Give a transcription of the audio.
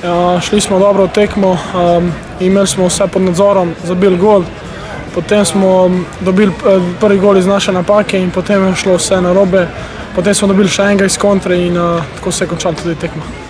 Uh, šli smo dobro v tekmo, um, imeli smo vse pod nadzorom, zabili gol. Potem smo dobili eh, prvi gol iz naše napake in potem je šlo vse na robe. Potem smo dobili še enega iz kontra in uh, tako se je končala tudi tekma.